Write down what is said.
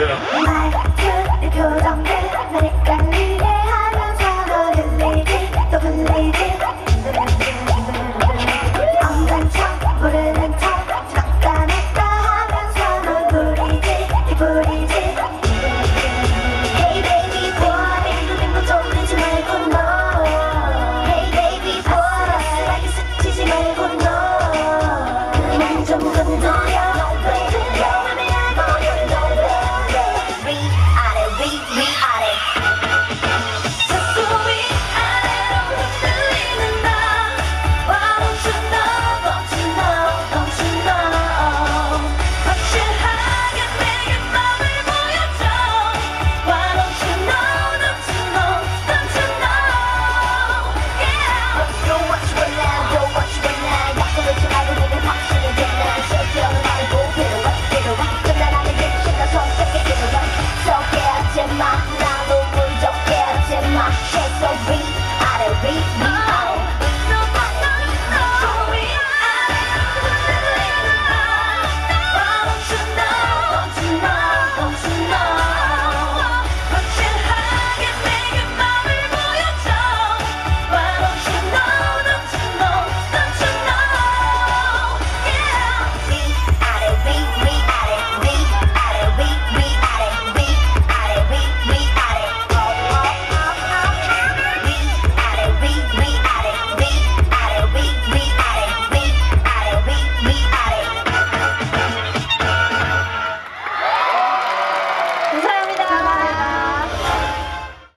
yeah.